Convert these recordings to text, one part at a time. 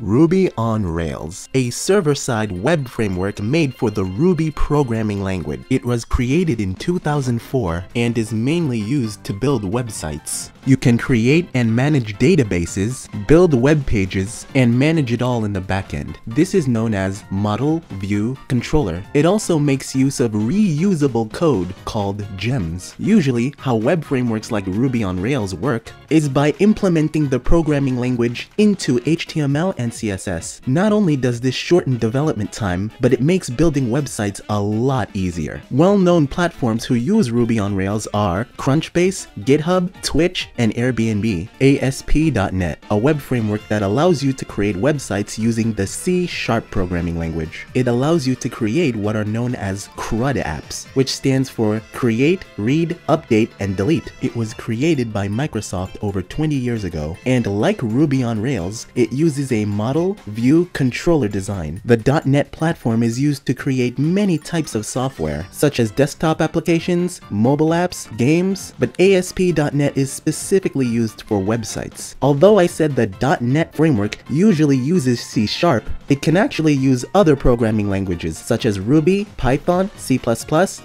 Ruby on Rails, a server-side web framework made for the Ruby programming language. It was created in 2004 and is mainly used to build websites. You can create and manage databases, build web pages, and manage it all in the backend. This is known as Model View Controller. It also makes use of reusable code called gems. Usually, how web frameworks like Ruby on Rails work is by implementing the programming language into HTML and CSS. Not only does this shorten development time, but it makes building websites a lot easier. Well-known platforms who use Ruby on Rails are Crunchbase, GitHub, Twitch, and Airbnb. ASP.NET, a web framework that allows you to create websites using the C-sharp programming language. It allows you to create what are known as CRUD apps, which stands for Create, Read, Update, and Delete. It was created by Microsoft over 20 years ago, and like Ruby on Rails, it uses a model view controller design. The .NET platform is used to create many types of software, such as desktop applications, mobile apps, games, but ASP.NET is specifically used for websites. Although I said the .NET framework usually uses C Sharp, it can actually use other programming languages such as Ruby, Python, C++,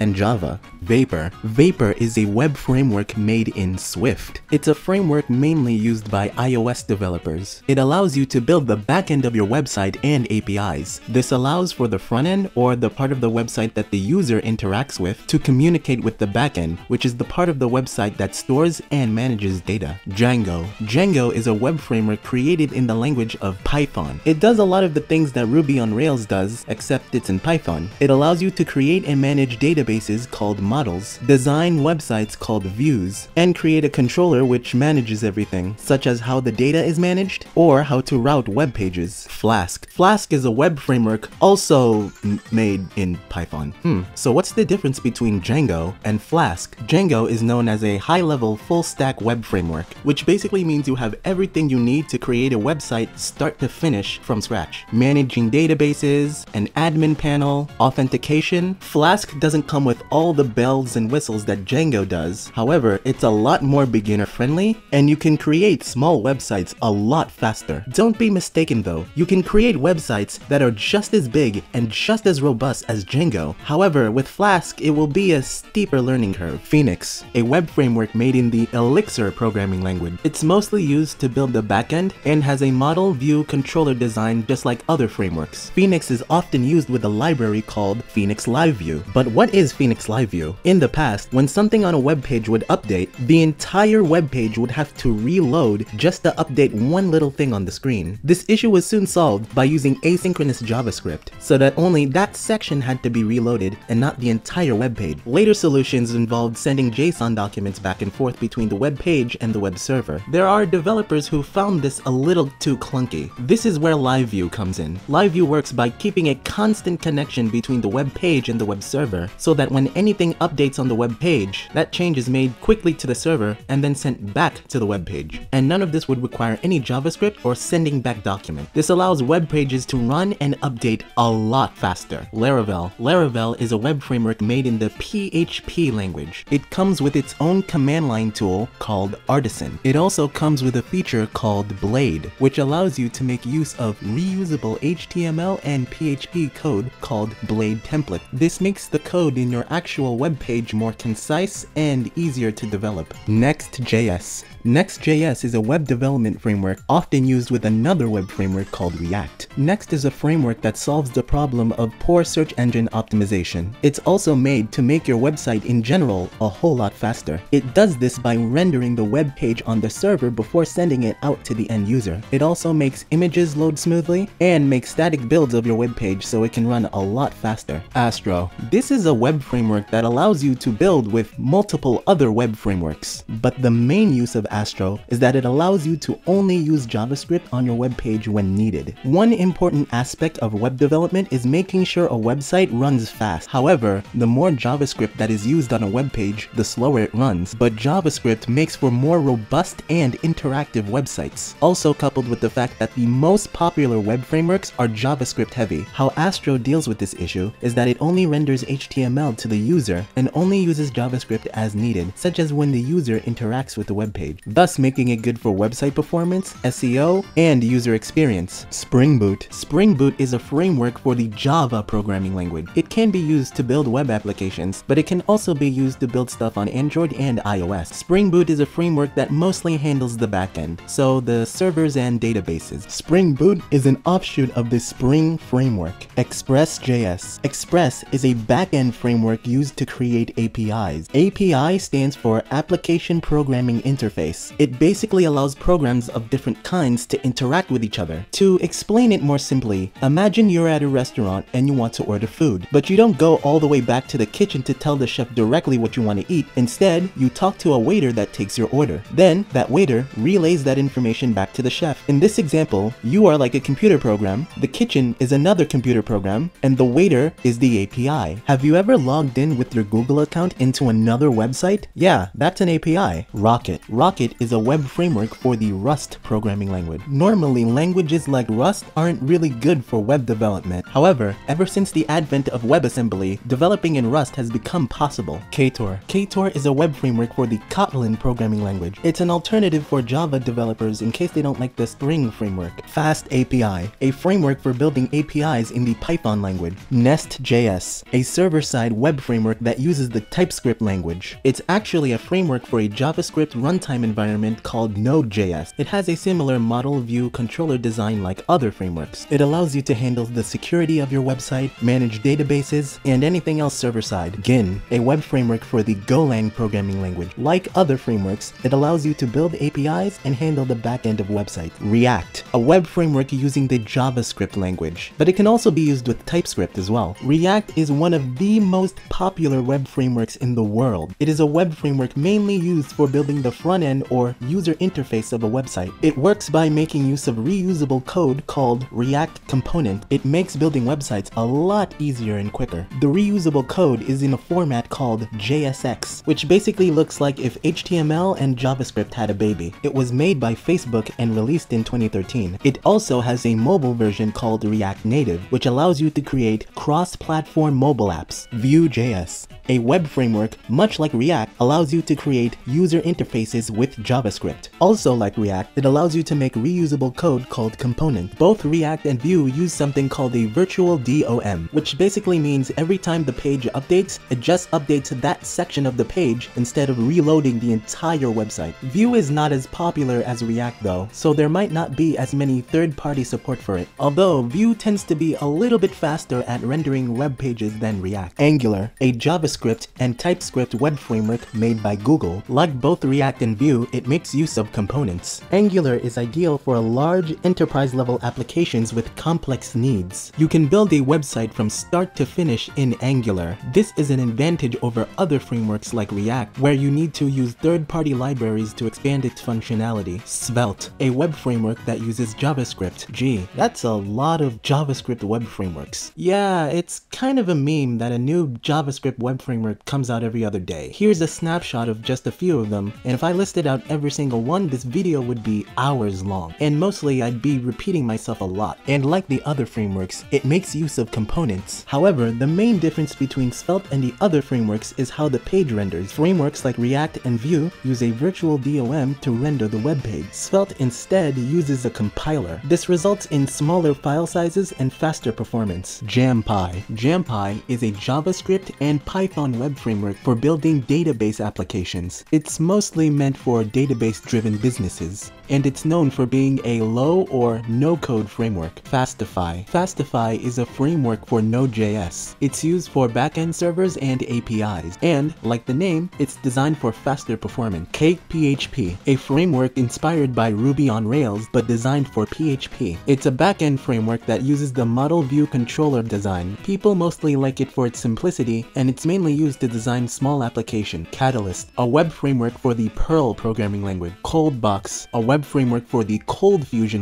and Java. Vapor. Vapor is a web framework made in Swift. It's a framework mainly used by iOS developers. It allows you to build the backend of your website and APIs. This allows for the front end or the part of the website that the user interacts with to communicate with the backend, which is the part of the website that stores and manages data. Django. Django is a web framework created in the language of Python. It does a lot of the things that Ruby on Rails does, except it's in Python. It allows you to create and manage databases called models, design websites called views, and create a controller which manages everything, such as how the data is managed or how to route web pages. Flask. Flask is a web framework also made in Python. Hmm, so what's the difference between Django and Flask? Django is known as a high-level full-stack web framework, which basically means you have everything you need to create a website start to finish from scratch. Managing databases, an admin panel, authentication. Flask doesn't come with all the bells and whistles that Django does. However, it's a lot more beginner friendly and you can create small websites a lot faster. Don't be mistaken though, you can create websites that are just as big and just as robust as Django. However, with Flask, it will be a steeper learning curve. Phoenix, a web framework made in the Elixir programming language. It's mostly used to build the backend and has a model view controller design just like other frameworks. Phoenix is often used with a library called Phoenix Live View. But what is Phoenix Live View? In the past, when something on a web page would update, the entire web page would have to reload just to update one little thing on the screen. This issue was soon solved by using asynchronous JavaScript, so that only that section had to be reloaded and not the entire web page. Later solutions involved sending JSON documents back and forth between the web page and the web server. There are developers who found this a little too clunky. This is where Live View comes in. Live View works by keeping a constant connection between the web page and the web server, so that when anything updates on the web page, that change is made quickly to the server and then sent back to the web page. And none of this would require any JavaScript or sending back document. This allows web pages to run and update a lot faster. Laravel. Laravel is a web framework made in the PHP language. It comes with its own command line tool called Artisan. It also comes with a feature called Blade, which allows you to make use of reusable HTML and PHP code called Blade template. This makes the code in your actual web page more concise and easier to develop. Next.js. Next.js is a web development framework often used with another web framework called React. Next is a framework that solves the problem of poor search engine optimization. It's also made to make your website in general a whole lot faster. It does this by rendering the web page on the server before sending it out to the end user. It also makes images load smoothly and makes static builds of your web page so it can run a lot faster. Astro. This is a web framework that allows you to build with multiple other web frameworks. But the main use of Astro is that it allows you to only use JavaScript on your web page when needed. One important aspect of web development is making sure a website runs fast. However, the more JavaScript that is used on a web page, the slower it runs. But JavaScript makes for more robust and interactive websites. Also coupled with the fact that the most popular web frameworks are JavaScript heavy. How Astro deals with this issue is that it only renders HTML to the user and only uses JavaScript as needed, such as when the user interacts with the web page, thus making it good for website performance, SEO, and user experience. Spring Boot. Spring Boot is a framework for the Java programming language. It can be used to build web applications, but it can also be used to build stuff on Android and iOS. Spring Boot is a framework that mostly handles the backend, so the servers and databases. Spring Boot is an offshoot of the Spring framework. Express.js. Express is a backend framework used to create APIs. API stands for Application Programming Interface. It basically allows programs of different kinds to interact with each other. To explain it more simply, imagine you're at a restaurant and you want to order food, but you don't go all the way back to the kitchen to tell the chef directly what you want to eat. Instead, you talk to a waiter that takes your order. Then, that waiter relays that information back to the chef. In this example, you are like a computer program, the kitchen is another computer program, and the waiter is the API. Have you ever logged in with your Google account into another website? Yeah, that's an API. Rocket. Rocket is a web framework for the Rust programming language. Normally, languages like Rust aren't really good for web development. However, ever since the advent of WebAssembly, developing in Rust has become possible. Ktor. Ktor is a web framework for the Kotlin programming language. It's an alternative for Java developers in case they don't like the Spring framework. Fast API, a framework for building APIs in the Python language. Nest.js, a server-side web framework that uses the TypeScript language. It's actually a framework for a JavaScript runtime environment called Node.js. It has a similar model view controller design like other frameworks. It allows you to handle the security of your website, manage databases, and anything else server-side. Gin, a web framework for the Golang programming language. Like other frameworks, it allows you to build APIs and handle the backend of websites. React, a web framework using the JavaScript language, but it can also be used with TypeScript as well. React is one of the most popular web frameworks in the world. It is a web framework mainly used for building the front end or user interface of a website. It works by making use of reusable code called React Component. It makes building websites a lot easier and quicker. The reusable code is in a format called JSX, which basically looks like if HTML and JavaScript had a baby. It was made by Facebook and released in 2013. It also has a mobile version called React Native, which allows you to create cross-platform mobile apps. Vue.js, a web framework much like React, allows you to create user interfaces with JavaScript. Also like React, it allows you to make reusable code called component. Both React and Vue use something called a virtual DOM, which basically means every time the page updates, it just updates that section of the page instead of reloading the entire website. Vue is not as popular as React though, so there might not be as many third-party support for it. Although Vue tends to be a little bit faster at rendering web pages than React. Angular, a JavaScript and TypeScript web framework made by Google. Like both React and Vue, it makes use of components. Angular is ideal for a large enterprise-level applications with complex needs. You can build a website from start to finish in Angular. This is an advantage over other frameworks like React, where you need to use third-party libraries to expand its functionality. Svelte, a web framework that uses JavaScript. Gee, that's a lot of JavaScript web frameworks. Yeah, it's kind of a meme that a new JavaScript web framework comes out every other day. Here's a snapshot of just a few of them, and if I listed out every single one, this video would be hours long. And mostly I'd be repeating myself a lot. And like the other frameworks, it makes use of components. However, the main difference between Svelte and the other frameworks is how the page renders. Frameworks like React and Vue use a virtual DOM to render the web page. Svelte instead uses a compiler. This results in smaller file sizes and faster performance. Jam.py. Jam.py is a JavaScript and Python web framework for building database applications. It's mostly meant for database-driven businesses, and it's known for being a low or no-code framework. Fastify. Fastify is a framework for Node.js. It's used for backend servers and APIs, and like the name, it's designed for faster performance. CakePHP, a framework inspired by Ruby on Rails but designed for PHP. It's a backend framework that uses the model view controller design. People mostly like it for its simplicity, and it's mainly used to design small application. Catalyst, a web framework for the Perl programming language. Coldbox, a web framework for the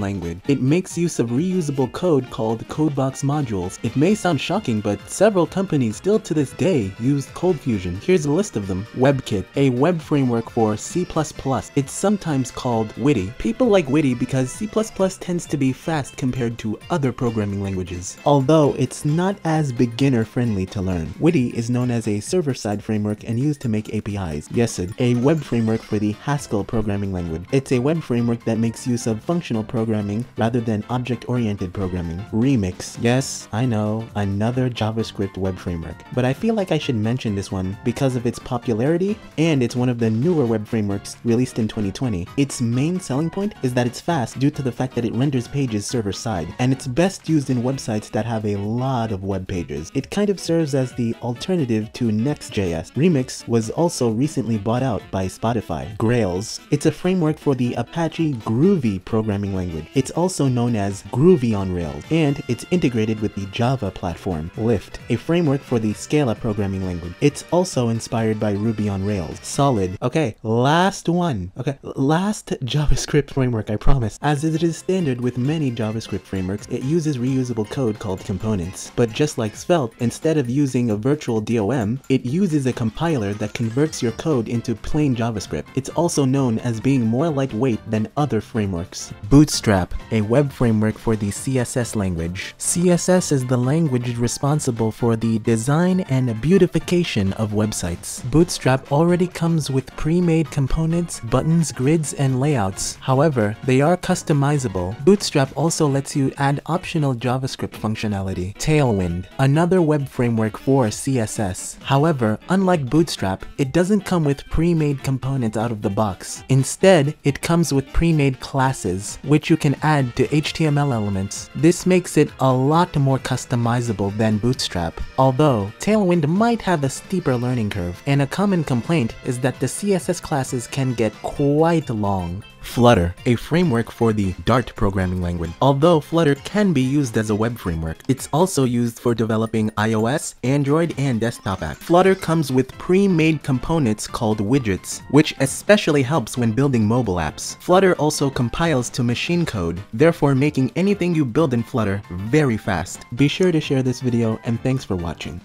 Language. It makes use of reusable code called ColdBox modules. It may sound shocking, but several companies still to this day use ColdFusion. Here's a list of them. WebKit, a web framework for C++. It's sometimes called Witty. People like Witty because C++ tends to be fast compared to other programming languages, although it's not as beginner friendly to learn. Witty is known as a server-side framework and used to make APIs. Yesod, a web framework for the Haskell programming language. It's a web framework that makes use of functional programming programming rather than object-oriented programming. Remix, yes, I know, another JavaScript web framework. But I feel like I should mention this one because of its popularity and it's one of the newer web frameworks released in 2020. Its main selling point is that it's fast due to the fact that it renders pages server-side, and it's best used in websites that have a lot of web pages. It kind of serves as the alternative to Next.js. Remix was also recently bought out by Shopify. Grails. It's a framework for the Apache Groovy programming language. It's also known as Groovy on Rails, and it's integrated with the Java platform. Lift, a framework for the Scala programming language. It's also inspired by Ruby on Rails. Solid. Okay, last one. Okay, last JavaScript framework, I promise. As it is standard with many JavaScript frameworks, it uses reusable code called components. But just like Svelte, instead of using a virtual DOM, it uses a compiler that converts your code into plain JavaScript. It's also known as being more lightweight than other frameworks. Bootstrap, a web framework for the CSS language. CSS is the language responsible for the design and beautification of websites. Bootstrap already comes with pre-made components, buttons, grids, and layouts. However, they are customizable. Bootstrap also lets you add optional JavaScript functionality. Tailwind, another web framework for CSS. However, unlike Bootstrap, it doesn't come with pre-made components out of the box. Instead, it comes with pre-made classes, which you can add to HTML elements. This makes it a lot more customizable than Bootstrap, although Tailwind might have a steeper learning curve, and a common complaint is that the CSS classes can get quite long. Flutter, a framework for the Dart programming language. Although Flutter can be used as a web framework, it's also used for developing iOS, Android, and desktop apps. Flutter comes with pre-made components called widgets, which especially helps when building mobile apps. Flutter also compiles to machine code, therefore making anything you build in Flutter very fast. Be sure to share this video and thanks for watching.